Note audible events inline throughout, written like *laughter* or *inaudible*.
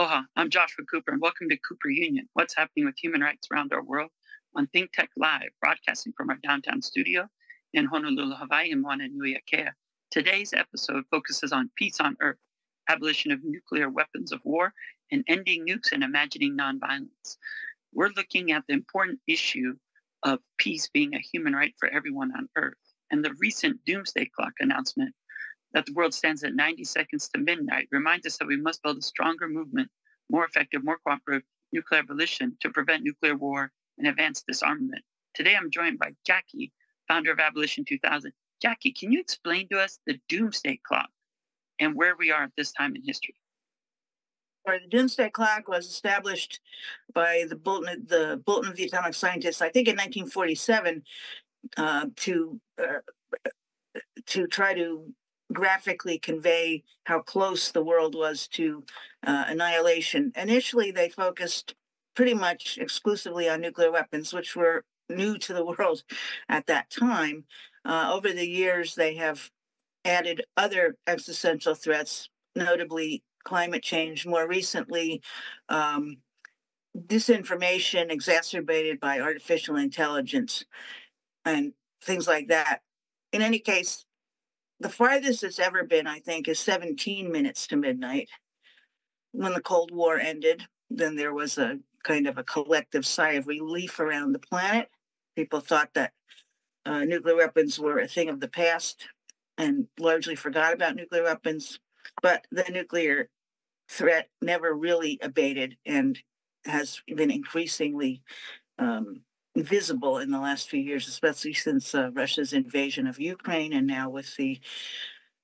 Aloha, I'm Joshua Cooper, and welcome to Cooper Union What's Happening with Human Rights Around Our World on Think Tech Live, broadcasting from our downtown studio in Honolulu, Hawaii, and Moananui Akea. Today's episode focuses on peace on Earth, abolition of nuclear weapons of war, and ending nukes and imagining nonviolence. We're looking at the important issue of peace being a human right for everyone on Earth, and the recent doomsday clock announcement that the world stands at 90 seconds to midnight reminds us that we must build a stronger movement, more effective, more cooperative nuclear abolition to prevent nuclear war and advance disarmament. Today I'm joined by Jackie, founder of Abolition 2000. Jackie, can you explain to us the doomsday clock and where we are at this time in history? The doomsday clock was established by the Bulletin, the Bulletin of the Atomic Scientists, I think in 1947, uh, to uh, to try to graphically convey how close the world was to uh, annihilation. Initially, they focused pretty much exclusively on nuclear weapons, which were new to the *laughs* world at that time. Uh, over the years, they have added other existential threats, notably climate change. More recently, um, disinformation exacerbated by artificial intelligence and things like that. In any case, the farthest it's ever been, I think, is 17 minutes to midnight. When the Cold War ended, then there was a kind of a collective sigh of relief around the planet. People thought that uh, nuclear weapons were a thing of the past and largely forgot about nuclear weapons. But the nuclear threat never really abated and has been increasingly um, visible in the last few years, especially since uh, Russia's invasion of Ukraine and now with the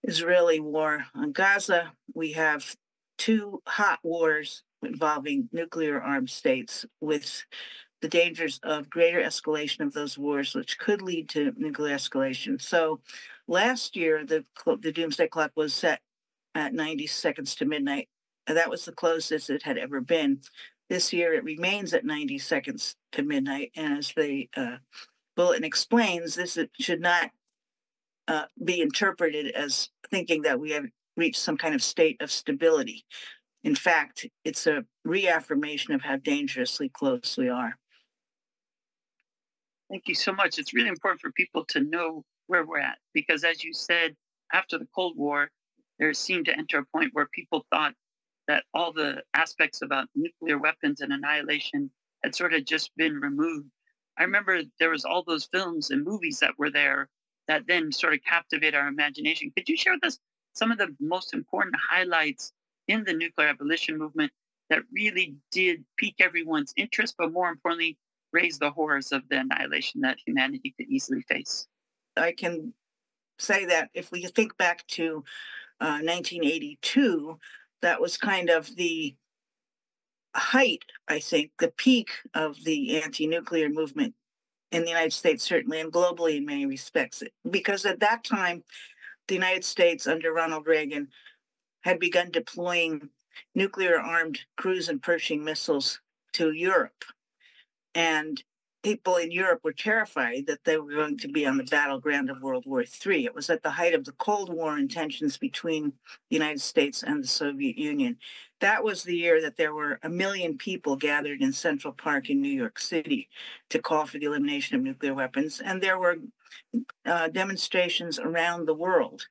Israeli war on Gaza. We have two hot wars involving nuclear armed states with the dangers of greater escalation of those wars, which could lead to nuclear escalation. So last year, the, the doomsday clock was set at 90 seconds to midnight. And that was the closest it had ever been. This year, it remains at 90 seconds to midnight. And as the uh, bulletin explains, this should not uh, be interpreted as thinking that we have reached some kind of state of stability. In fact, it's a reaffirmation of how dangerously close we are. Thank you so much. It's really important for people to know where we're at because, as you said, after the Cold War, there seemed to enter a point where people thought that all the aspects about nuclear weapons and annihilation had sort of just been removed. I remember there was all those films and movies that were there that then sort of captivate our imagination. Could you share with us some of the most important highlights in the nuclear abolition movement that really did pique everyone's interest, but more importantly, raise the horrors of the annihilation that humanity could easily face? I can say that if we think back to uh, 1982, that was kind of the height, I think, the peak of the anti nuclear movement in the United States, certainly, and globally in many respects. Because at that time, the United States, under Ronald Reagan, had begun deploying nuclear armed cruise and Pershing missiles to Europe. And people in Europe were terrified that they were going to be on the battleground of World War III. It was at the height of the Cold War and tensions between the United States and the Soviet Union. That was the year that there were a million people gathered in Central Park in New York City to call for the elimination of nuclear weapons. And there were uh, demonstrations around the world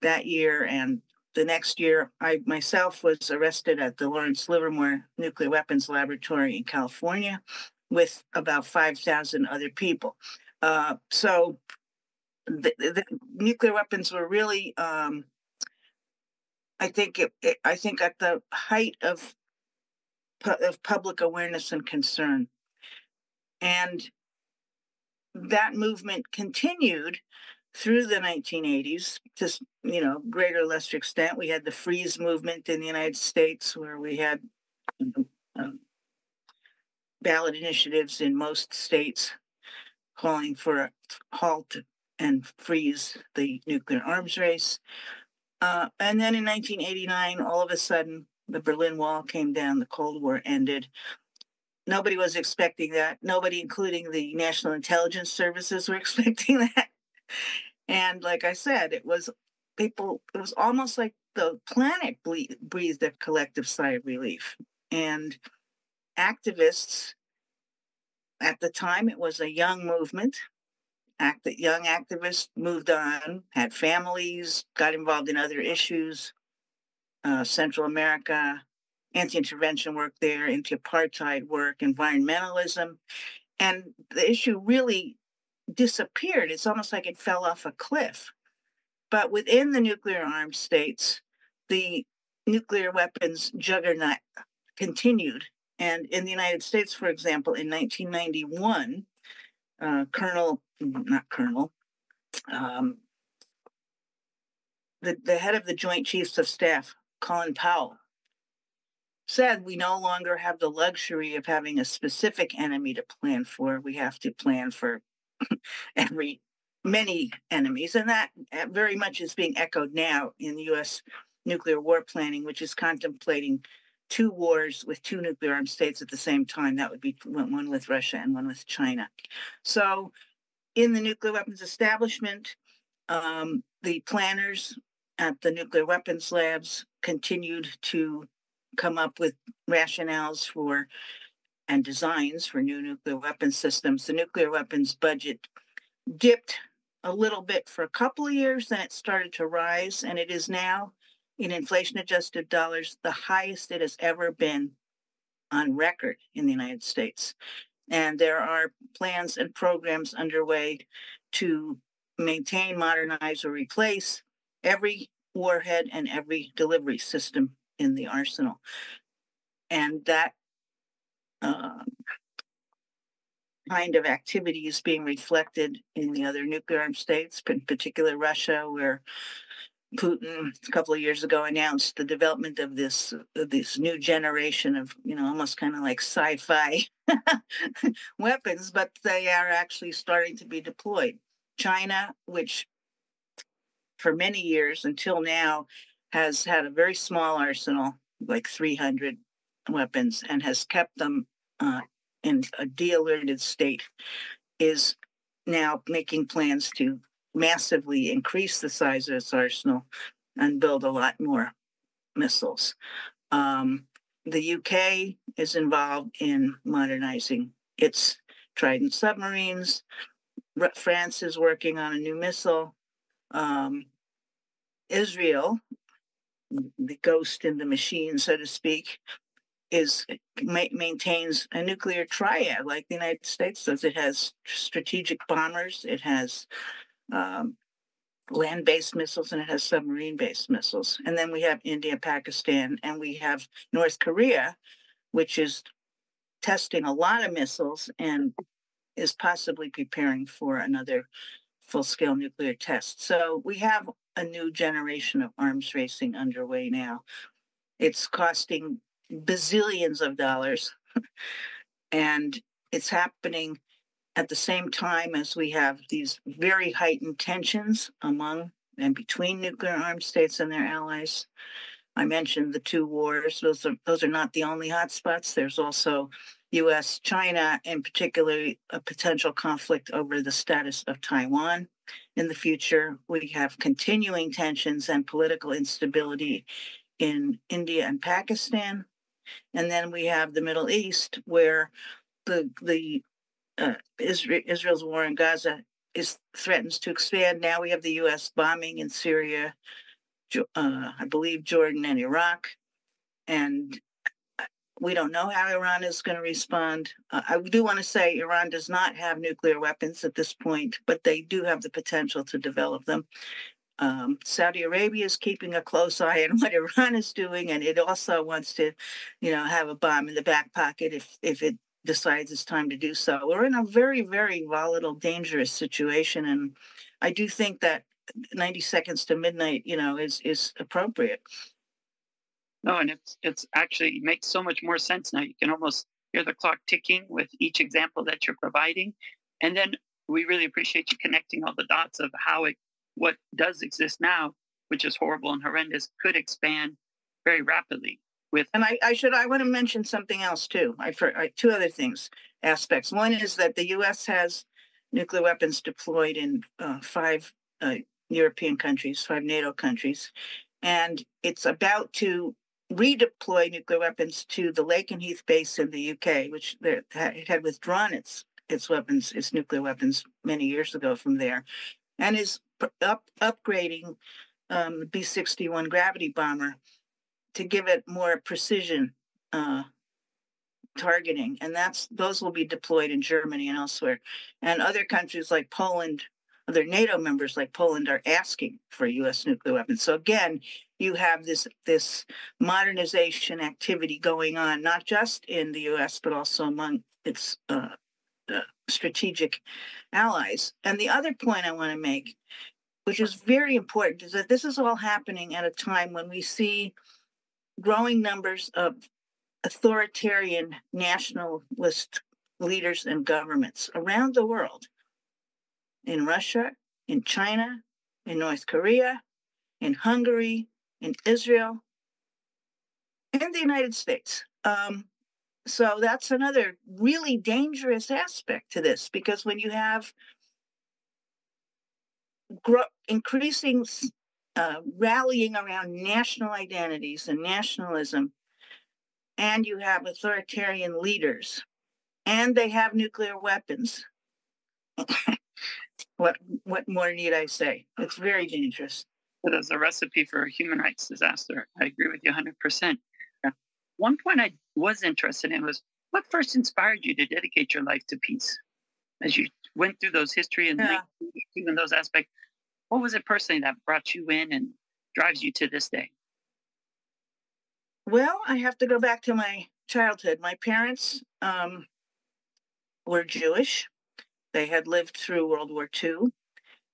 that year and the next year, I myself was arrested at the Lawrence Livermore Nuclear Weapons Laboratory in California with about 5,000 other people. Uh, so the, the, nuclear weapons were really, um, I think, it, it, I think at the height of of public awareness and concern, and that movement continued through the 1980s to you know greater or lesser extent. We had the freeze movement in the United States, where we had um, ballot initiatives in most states calling for a halt and freeze the nuclear arms race. Uh, and then in 1989, all of a sudden, the Berlin Wall came down, the Cold War ended. Nobody was expecting that. Nobody, including the National Intelligence Services, were *laughs* expecting that. And like I said, it was people, it was almost like the planet ble- breathed a collective sigh of relief. And activists, at the time, it was a young movement. Act young activists moved on, had families, got involved in other issues, uh, Central America, anti-intervention work there, anti-apartheid work, environmentalism, and the issue really disappeared. It's almost like it fell off a cliff. But within the nuclear armed states, the nuclear weapons juggernaut continued. And in the United States, for example, in 1991, uh, Colonel, not Colonel, um, the, the head of the Joint Chiefs of Staff, Colin Powell, said we no longer have the luxury of having a specific enemy to plan for. We have to plan for *laughs* every many enemies, and that very much is being echoed now in U.S. nuclear war planning, which is contemplating two wars with two nuclear armed states at the same time. That would be one with Russia and one with China. So, in the nuclear weapons establishment, um, the planners at the nuclear weapons labs continued to come up with rationales for and designs for new nuclear weapon systems. The nuclear weapons budget dipped a little bit for a couple of years, then it started to rise, and it is now, in inflation adjusted dollars, the highest it has ever been on record in the United States. And there are plans and programs underway to maintain, modernize, or replace every warhead and every delivery system in the arsenal. And that uh, kind of activity is being reflected in the other nuclear armed states, in particular Russia, where Putin a couple of years ago announced the development of this this new generation of you know almost kind of like sci-fi *laughs* weapons, but they are actually starting to be deployed. China, which for many years until now has had a very small arsenal, like 300 weapons, and has kept them uh, in a de-alerted state, is now making plans to massively increase the size of its arsenal and build a lot more missiles. Um, the UK is involved in modernizing its Trident submarines. France is working on a new missile. Um, Israel, the ghost in the machine, so to speak, is ma- maintains a nuclear triad like the United States does. It has strategic bombers, it has um, land-based missiles, and it has submarine-based missiles. And then we have India, Pakistan, and we have North Korea, which is testing a lot of missiles and is possibly preparing for another full-scale nuclear test. So we have a new generation of arms racing underway now. It's costing bazillions of dollars. *laughs* and it's happening at the same time as we have these very heightened tensions among and between nuclear armed states and their allies. I mentioned the two wars; those are those are not the only hotspots. There's also U.S. China, in particular, a potential conflict over the status of Taiwan. In the future, we have continuing tensions and political instability in India and Pakistan. And then we have the Middle East, where the the *clears throat* Israel, Israel's war in Gaza is threatens to expand. Now we have the U.S. bombing in Syria, uh, I believe Jordan and Iraq, and uh, we don't know how Iran is going to respond. Uh, I do want to say Iran does not have nuclear weapons at this point, but they do have the potential to develop them. Um, Saudi Arabia is keeping a close eye on *laughs* what Iran is doing, and it also wants to, you know, have a bomb in the back pocket if if it decides it's time to do so. We're in a very, very volatile, dangerous situation, and I do think that 90 seconds to midnight, you know, is is appropriate. No, and it's it's actually makes so much more sense now. You can almost hear the clock ticking with each example that you're providing, and then we really appreciate you connecting all the dots of how it what does exist now, which is horrible and horrendous, could expand very rapidly. With and I, I should I want to mention something else too. I for I, two other things aspects. One is that the U.S. has nuclear weapons deployed in uh, five uh, European countries, five NATO countries, and it's about to redeploy nuclear weapons to the Lakenheath base in the UK, which it had withdrawn its its weapons, its nuclear weapons, many years ago from there, and is up, upgrading um, the B sixty one gravity bomber to give it more precision uh, targeting, and that's those will be deployed in Germany and elsewhere, and other countries like Poland other NATO members like Poland are asking for U.S. nuclear weapons. So again, you have this this modernization activity going on, not just in the U.S. but also among its uh, uh, strategic allies. And the other point I want to make, which is very important, is that this is all happening at a time when we see growing numbers of authoritarian nationalist leaders and governments around the world in Russia, in China, in North Korea, in Hungary, in Israel, and the United States. Um, so that's another really dangerous aspect to this because when you have gro- increasing uh, rallying around national identities and nationalism, and you have authoritarian leaders, and they have nuclear weapons. *laughs* What what more need I say? It's very dangerous. It is a recipe for a human rights disaster. I agree with you 100%. One point I was interested in was what first inspired you to dedicate your life to peace? As you went through those history and yeah. even those aspects, what was it personally that brought you in and drives you to this day? Well, I have to go back to my childhood. My parents um, were Jewish. They had lived through World War II.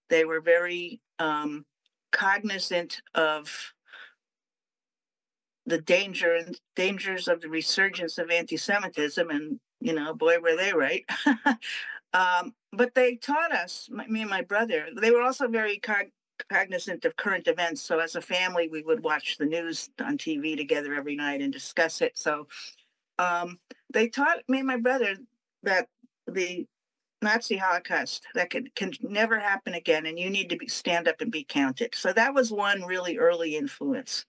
They were very um, cognizant of the danger and dangers of the resurgence of anti-Semitism, and you know, boy, were they right. *laughs* um, but they taught us, me and my brother. They were also very cog- cognizant of current events. So as a family, we would watch the news on TV together every night and discuss it. So um, they taught me and my brother that the Nazi Holocaust that can can never happen again, and you need to be, stand up and be counted. So that was one really early influence.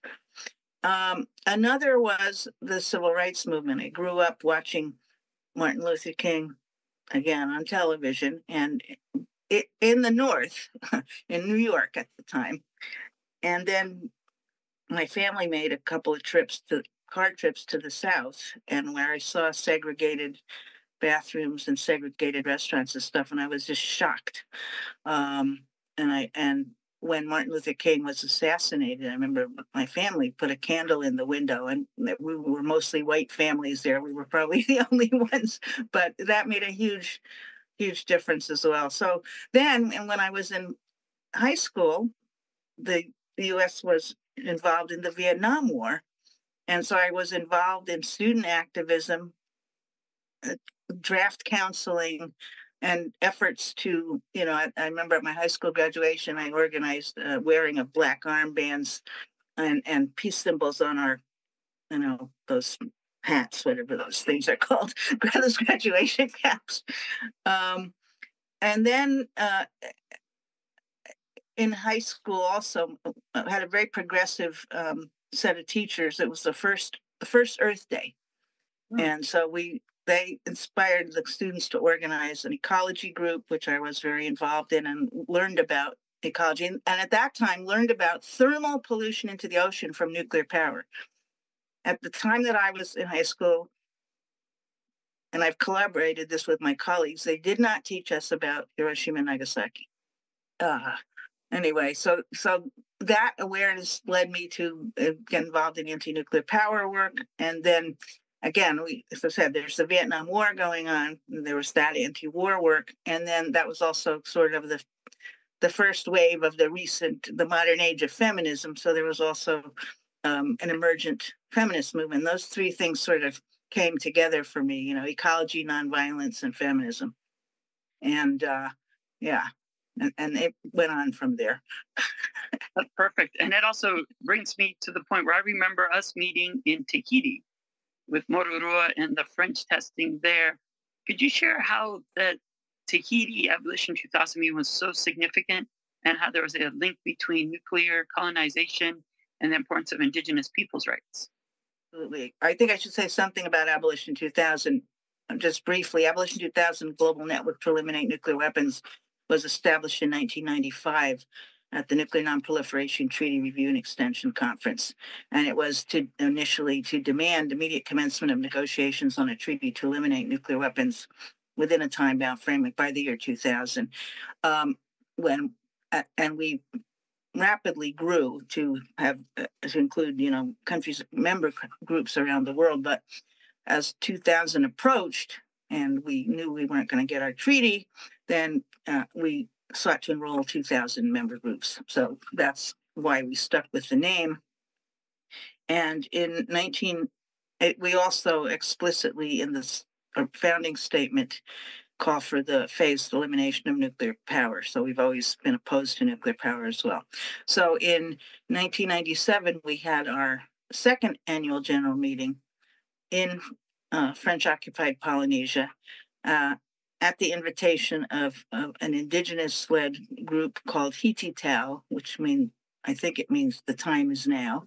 Um, another was the civil rights movement. I grew up watching Martin Luther King again on television, and it, in the North, *laughs* in New York at the time, and then my family made a couple of trips to car trips to the South, and where I saw segregated bathrooms and segregated restaurants and stuff, and I was just shocked. Um, and I and when Martin Luther King was assassinated, I remember my family put a candle in the window, and we were mostly white families there. We were probably *laughs* the only ones, but that made a huge, huge difference as well. So then, and when I was in high school, the, the U.S. was involved in the Vietnam War, and so I was involved in student activism uh, draft counseling and efforts to, you know, I, I, remember at my high school graduation, I organized uh, wearing of black armbands and, and peace symbols on our, you know, those hats, whatever those things are *laughs* called, those graduation caps. Um, and then uh, in high school, also uh, had a very progressive um, set of teachers. It was the first the first Earth Day, hmm. and so we they inspired the students to organize an ecology group, which I was very involved in and learned about ecology. And, at that time, learned about thermal pollution into the ocean from nuclear power. At the time that I was in high school, and I've collaborated this with my colleagues, they did not teach us about Hiroshima and Nagasaki. Uh, anyway, so so that awareness led me to uh, get involved in anti-nuclear power work, and then again, we, as I said, there's the Vietnam War going on. There was that anti-war work, and then that was also sort of the the first wave of the recent, the modern age of feminism. So there was also um, an emergent feminist movement. Those three things sort of came together for me. You know, ecology, nonviolence, and feminism. And uh, yeah, and, and it went on from there. That's perfect. And it also brings me to the point where I remember us meeting in Tahiti with Moruroa and the French testing there. Could you share how the Tahiti abolition 2000 was so significant and how there was a link between nuclear colonization and the importance of Indigenous peoples' rights. Absolutely. I think I should say something about Abolition 2000. Um, just briefly, Abolition 2000 Global Network to Eliminate Nuclear Weapons was established in 1995 at the Nuclear Nonproliferation Treaty Review and Extension Conference. And it was to initially to demand immediate commencement of negotiations on a treaty to eliminate nuclear weapons within a time bound framework by the year 2000. Um, when and we rapidly grew to have uh, to include you know countries member groups around the world but as 2000 approached and we knew we weren't going to get our treaty then uh, we sought to enroll 2,000 member groups. So that's why we stuck with the name. And in 19, it, we also explicitly in the founding statement call for the phased elimination of nuclear power. So we've always been opposed to nuclear power as well. So in 1997, we had our second annual general meeting in uh, French occupied Polynesia. Uh, at the invitation of, of an indigenous led group called Hititau, which means I think it means the time is now.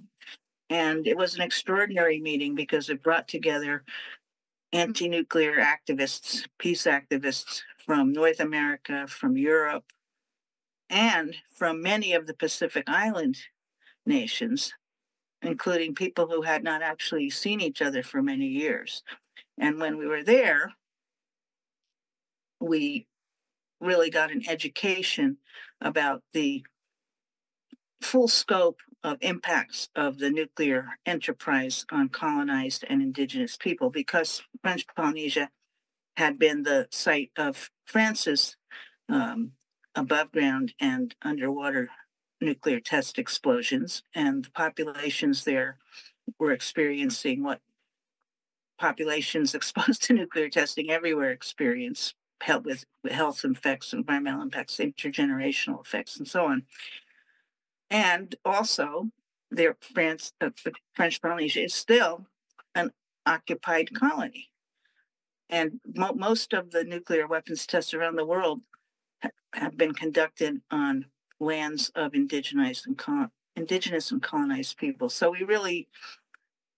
And it was an extraordinary meeting because it brought together anti nuclear activists, peace activists from North America, from Europe, and from many of the Pacific Island nations, including people who had not actually seen each other for many years. And when we were there, we really got an education about the full scope of impacts of the nuclear enterprise on colonized and indigenous people because French Polynesia had been the site of France's um, above ground and underwater nuclear test explosions, and the populations there were experiencing what populations *laughs* exposed to nuclear testing everywhere experience help with health effects, environmental impacts, intergenerational effects, and so on. And also, their France, uh, the French Polynesia is still an occupied colony, and mo- most of the nuclear weapons tests around the world ha- have been conducted on lands of indigenous and indigenous and colonized people. So we really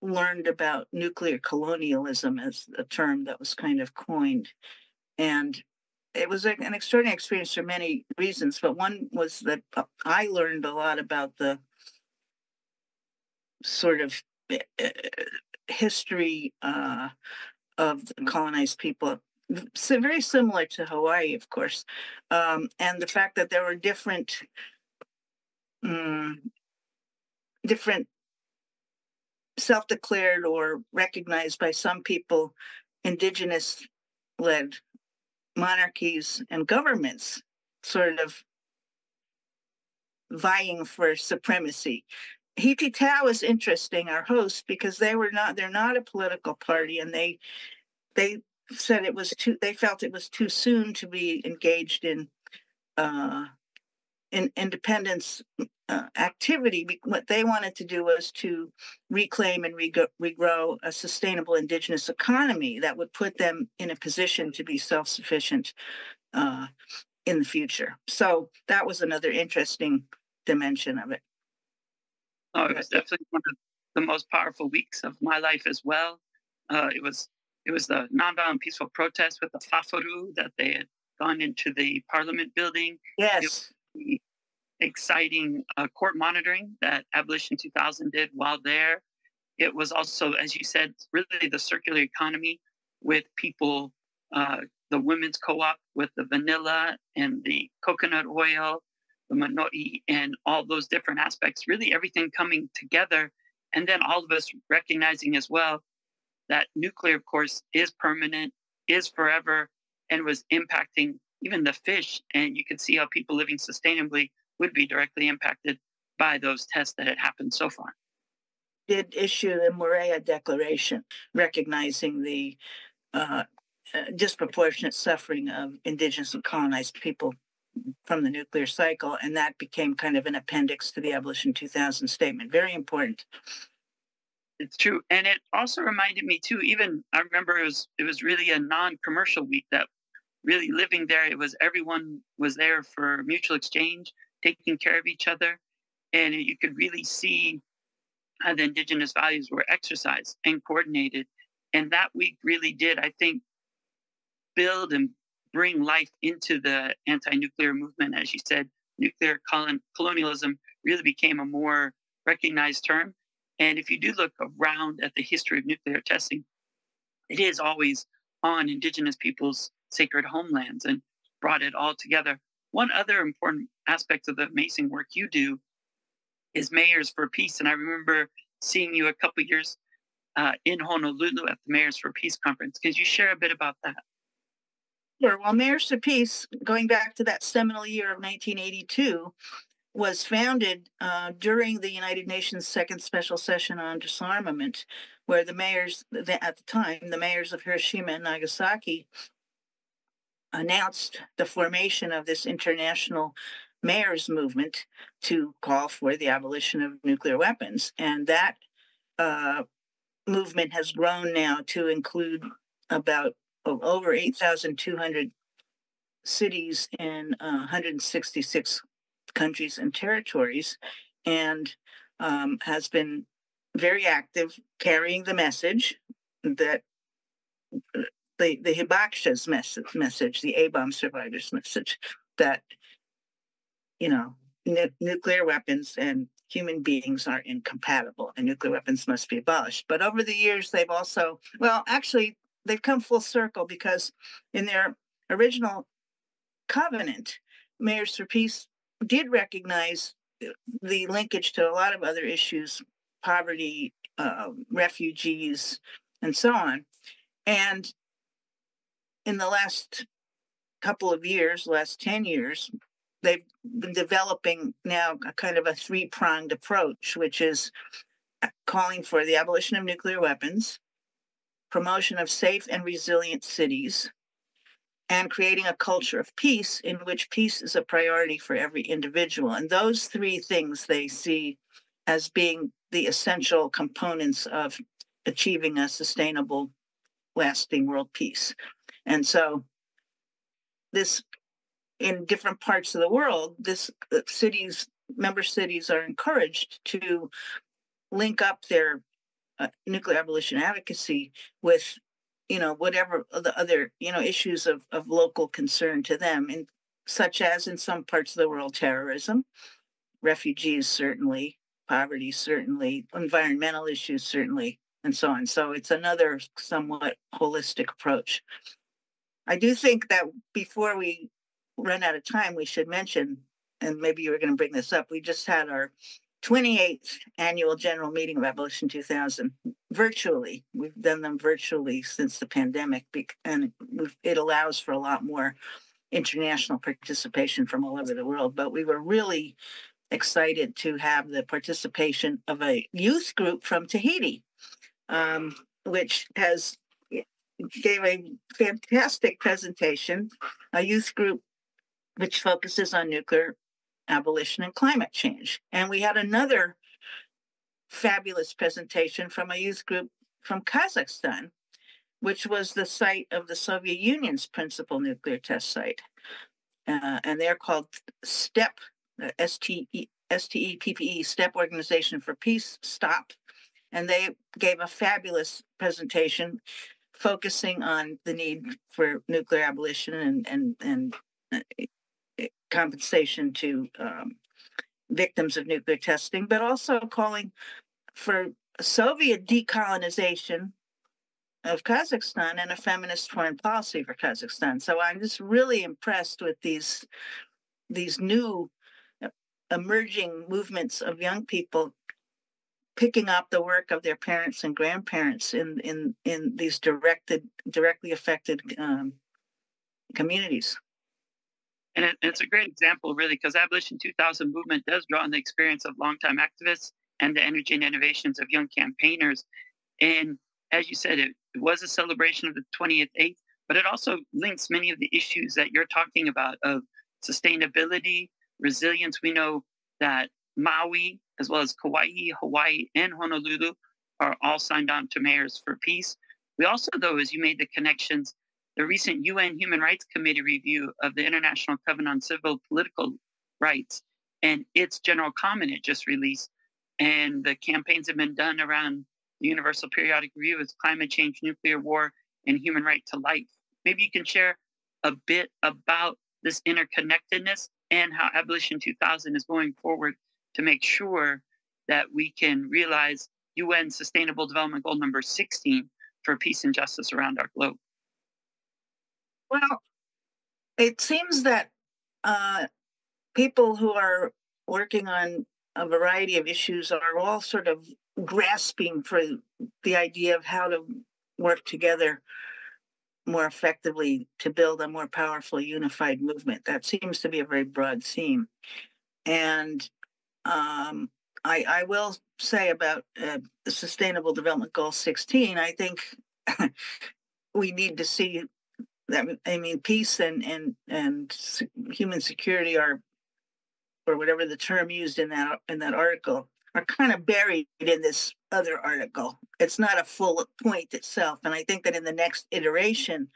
learned about nuclear colonialism as a term that was kind of coined and it was an extraordinary experience for many reasons, but one was that I learned a lot about the sort of eh, eh, history uh, of colonized people. So very similar to Hawaii, of course, um, and the fact that there were different, um, different self-declared or recognized by some people indigenous led monarchies and governments sort of vying for supremacy. Hititau is interesting, our host, because they were not they're not a political party and they they said it was too they felt it was too soon to be engaged in uh in independence uh, activity. What they wanted to do was to reclaim and regrow a sustainable indigenous economy that would put them in a position to be self sufficient uh, in the future. So that was another interesting dimension of it. Oh, it was definitely one of the most powerful weeks of my life as well. Uh, it was it was the nonviolent peaceful protest with the Fafaru that they had gone into the Parliament building. Yes exciting uh, court monitoring that Abolition 2000 did while there. It was also, as you said, really the circular economy with people, uh, the women's co op with the vanilla and the coconut oil, the manoi, and all those different aspects, really everything coming together. And then all of us recognizing as well that nuclear, of course, is permanent, is forever, and was impacting even the fish. And you could see how people living sustainably would be directly impacted by those tests that had happened so far. Did issue the Moorea Declaration recognizing the uh, uh, disproportionate suffering of indigenous and colonized people from the nuclear cycle, and that became kind of an appendix to the Abolition 2000 statement. Very important. It's true, and it also reminded me too. Even I remember it was it was really a non-commercial week that really living there. It was everyone was there for mutual exchange taking care of each other. And you could really see how the indigenous values were exercised and coordinated. And that week really did, I think, build and bring life into the anti nuclear movement. As you said, nuclear colon- colonialism really became a more recognized term. And if you do look around at the history of nuclear testing, it is always on indigenous peoples' sacred homelands and brought it all together. One other important aspect of the amazing work you do is Mayors for Peace. And I remember seeing you a couple years uh, in Honolulu at the Mayors for Peace conference. Could you share a bit about that? Sure. Well, Mayors for Peace, going back to that seminal year of 1982, was founded uh, during the United Nations Second Special Session on Disarmament, where the mayors, at the time, the mayors of Hiroshima and Nagasaki announced the formation of this international mayors movement to call for the abolition of nuclear weapons. And that uh, movement has grown now to include about oh, over 8,200 cities in uh, 166 countries and territories, and um, has been very active carrying the message that the the Hibakusha's message, message, the A bomb survivors' message, that you know nu- nuclear weapons and human beings are incompatible, and nuclear weapons must be abolished. But over the years, they've also, well, actually, they've come full circle because in their original covenant, Mayors for Peace did recognize the linkage to a lot of other issues poverty, uh, refugees, and so on. And in the last couple of years, last 10 years, they've been developing now a kind of a three pronged approach, which is calling for the abolition of nuclear weapons, promotion of safe and resilient cities, and creating a culture of peace in which peace is a priority for every individual. And those three things they see as being the essential components of achieving a sustainable, lasting world peace. And so, this in different parts of the world, this uh, cities, member cities are encouraged to link up their uh, nuclear abolition advocacy with you know whatever the other you know issues of, of local concern to them such as in some parts of the world terrorism refugees certainly poverty certainly environmental issues certainly and so on. So it's another somewhat holistic approach i do think that before we run out of time we should mention and maybe you were going to bring this up we just had our 28th annual general meeting of Abolition 2000 virtually. We've done them virtually since the pandemic, and it allows for a lot more international participation from all over the world. But we were really excited to have the participation of a youth group from Tahiti, um, which has gave a fantastic presentation. A youth group which focuses on nuclear abolition and climate change. And we had another fabulous presentation from a youth group from Kazakhstan, which was the site of the Soviet Union's principal nuclear test site. Uh, and they're called Steppe, uh, S-T-E-P-P-E, Steppe Organization for Peace, STOP. And they gave a fabulous presentation focusing on the need for nuclear abolition and, and, and uh, compensation to um, victims of nuclear testing, but also calling for Soviet decolonization of Kazakhstan and a feminist foreign policy for Kazakhstan. So I'm just really impressed with these these new uh, emerging movements of young people picking up the work of their parents and grandparents in in in these directed directly affected um, communities. And it, it's a great example, really, because Abolition 2000 movement does draw on the experience of longtime activists and the energy and innovations of young campaigners. And as you said, it, was a celebration of the 20th 8th, but it also links many of the issues that you're talking about of sustainability, resilience. We know that Maui, as well as Kauai, Hawaii, and Honolulu are all signed on to Mayors for Peace. We also, though, as you made the connections, the recent UN Human Rights Committee review of the International Covenant on Civil Political Rights and its general comment it just released and the campaigns have been done around the Universal Periodic Review is climate change, nuclear war, and human right to life. Maybe you can share a bit about this interconnectedness and how Abolition 2000 is going forward to make sure that we can realize UN Sustainable Development Goal number 16 for peace and justice around our globe. Well, it seems that uh, people who are working on a variety of issues are all sort of grasping for the idea of how to work together more effectively to build a more powerful unified movement. That seems to be a very broad theme. And um, I, I, will say about uh, Sustainable Development Goal 16, I think *laughs* we need to see that, I mean, peace and, and, and human security are, or whatever the term used in that, in that article, are kind of buried in this other article. It's not a full point itself. And I think that in the next iteration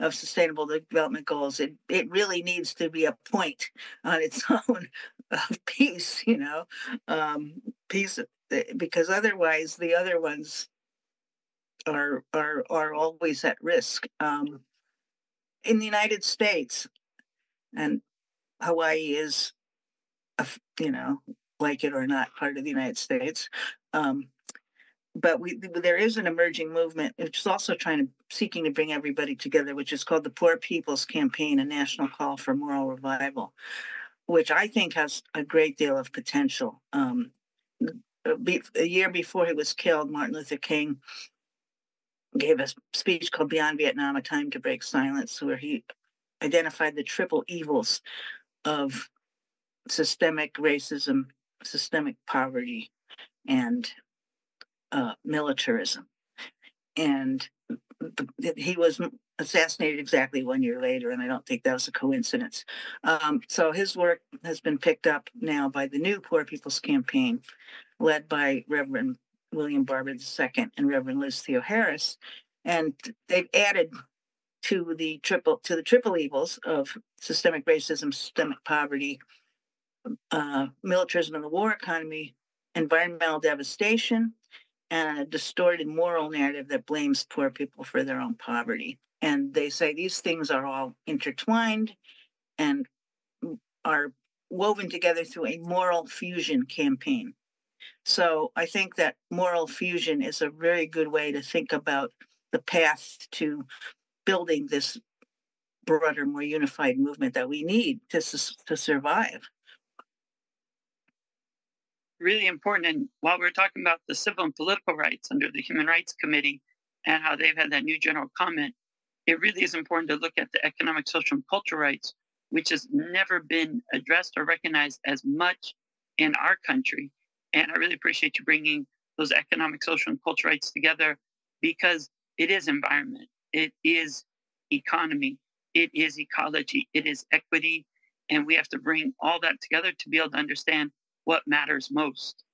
of sustainable development goals, it, it really needs to be a point on its *laughs* own of peace, you know, um, peace, because otherwise the other ones are are are always at risk. Um, in the United States, and Hawaii is, a, you know, like it or not, part of the United States. Um, but we there is an emerging movement which is also trying to seeking to bring everybody together, which is called the Poor People's Campaign, a national call for moral revival, which I think has a great deal of potential. Um, a year before he was killed, Martin Luther King gave a speech called Beyond Vietnam: A Time to Break Silence, where he identified the triple evils of systemic racism, systemic poverty and uh, militarism. And the, he was assassinated exactly one year later, and I don't think that was a coincidence. Um, so his work has been picked up now by the new Poor People's Campaign, led by Reverend William Barber II and Reverend Liz Theoharis, and they've added to the triple to the triple evils of systemic racism, systemic poverty, uh, militarism and the war economy, environmental devastation, and a distorted moral narrative that blames poor people for their own poverty. And they say these things are all intertwined and are woven together through a moral fusion campaign. So I think that moral fusion is a very good way to think about the path to building this broader, more unified movement that we need to, to survive really important. And while we're talking about the civil and political rights under the Human Rights Committee and how they've had that new general comment, it really is important to look at the economic, social, and cultural rights, which has never been addressed or recognized as much in our country. And I really appreciate you bringing those economic, social, and cultural rights together because it is environment, it is economy, it is ecology, it is equity. And we have to bring all that together to be able to understand what matters most.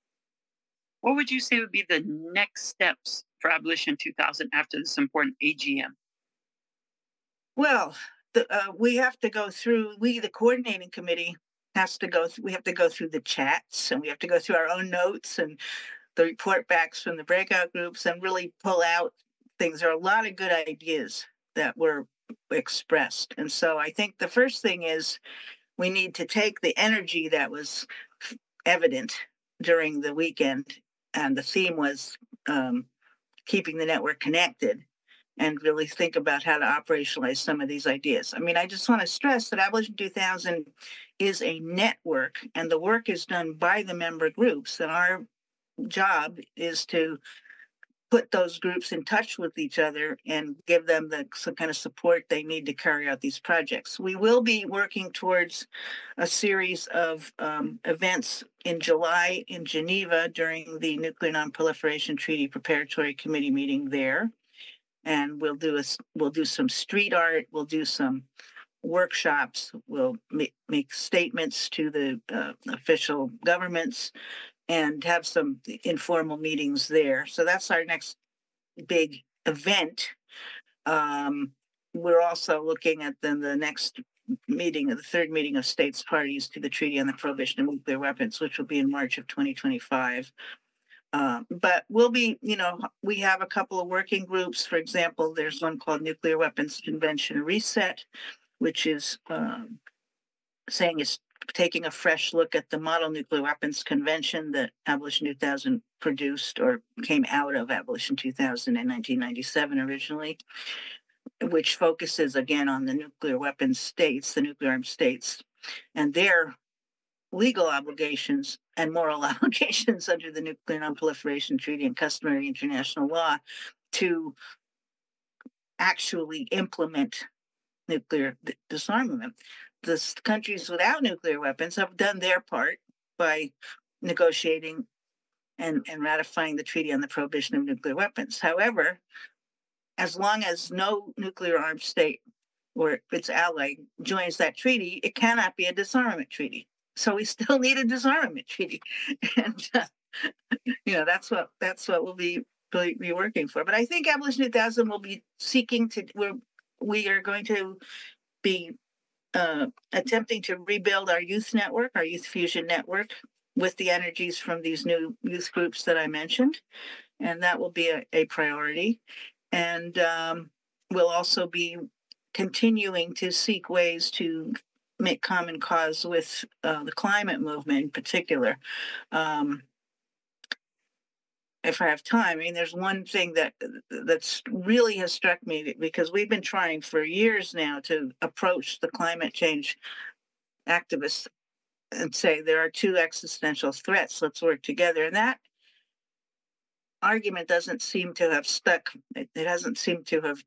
What would you say would be the next steps for Abolition 2000 after this important AGM? Well, the, uh, we have to go through, we, the coordinating committee, has to go, th- we have to go through the chats and we have to go through our own notes and the report backs from the breakout groups and really pull out things. There are a lot of good ideas that were expressed. And so I think the first thing is we need to take the energy that was evident during the weekend, and the theme was um, keeping the network connected and really think about how to operationalize some of these ideas. I mean, I just want to stress that Abolition 2000 is a network, and the work is done by the member groups, and our job is to put those groups in touch with each other and give them the some kind of support they need to carry out these projects. We will be working towards a series of um, events in July in Geneva during the Nuclear Nonproliferation Treaty Preparatory Committee meeting there, and we'll do a we'll do some street art. We'll do some workshops. We'll make, make statements to the uh, official governments and have some informal meetings there. So that's our next big event. Um, we're also looking at then the next meeting the third meeting of states parties to the Treaty on the Prohibition of Nuclear Weapons, which will be in March of 2025. Um, but we'll be, you know, we have a couple of working groups. For example, there's one called Nuclear Weapons Convention Reset, which is um, saying it's taking a fresh look at the Model Nuclear Weapons Convention that Abolition 2000 produced or came out of Abolition 2000 in 1997 originally, which focuses again on the nuclear weapons states, the nuclear armed states, and their legal obligations and moral *laughs* obligations under the Nuclear Nonproliferation Treaty and customary international law to actually implement nuclear disarmament. The countries without nuclear weapons have done their part by negotiating and, and ratifying the Treaty on the Prohibition of Nuclear Weapons. However, as long as no nuclear armed state or its ally joins that treaty, it cannot be a disarmament treaty. So we still *laughs* need a disarmament treaty, *laughs* and uh, you know that's what that's what we'll be be working for. But I think Abolition 2000 will be seeking to we're we are going to be uh, attempting to rebuild our youth network, our youth fusion network, with the energies from these new youth groups that I mentioned, and that will be a, a priority. And um, we'll also be continuing to seek ways to make common cause with uh, the climate movement in particular. Um, if I have time, I mean, there's one thing that that's really has struck me because we've been trying for years now to approach the climate change activists and say there are two existential threats. Let's work together, and that argument doesn't seem to have stuck. It, it hasn't seemed to have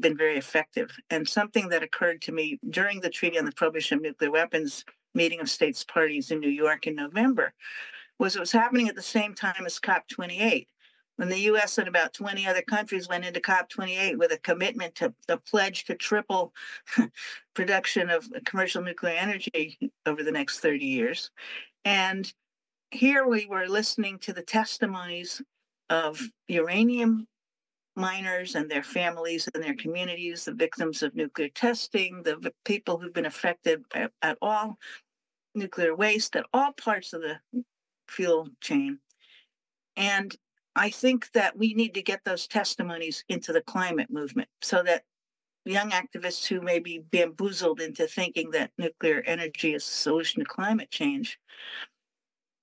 been very effective. And something that occurred to me during the Treaty on the Prohibition of Nuclear Weapons meeting of states parties in New York in November was it was happening at the same time as COP28. When the US and about 20 other countries went into COP28 with a commitment to a pledge to triple *laughs* production of commercial nuclear energy over the next 30 years. And here we were listening to the testimonies of uranium miners and their families and their communities, the victims of nuclear testing, the people who've been affected at, at all nuclear waste, at all parts of the fuel chain. And I think that we need to get those testimonies into the climate movement so that young activists who may be bamboozled into thinking that nuclear energy is the solution to climate change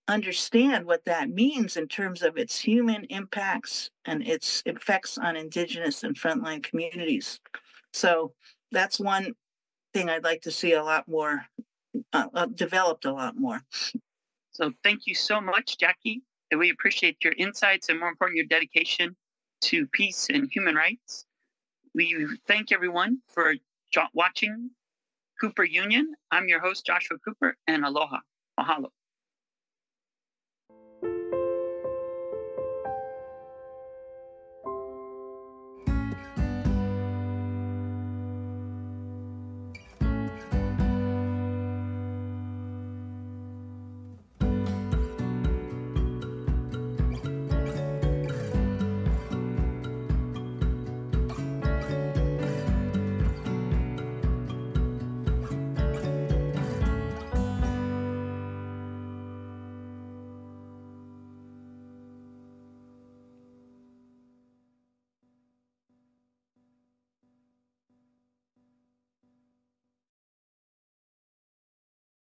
understand what that means in terms of its human impacts and its effects on indigenous and frontline communities. So that's one thing I'd like to see a lot more uh, uh, developed a lot more. So thank you so much, Jackie. And we appreciate your insights and more important, your dedication to peace and human rights. We thank everyone for watching Cooper Union. I'm your host, Joshua Cooper, and aloha. Mahalo.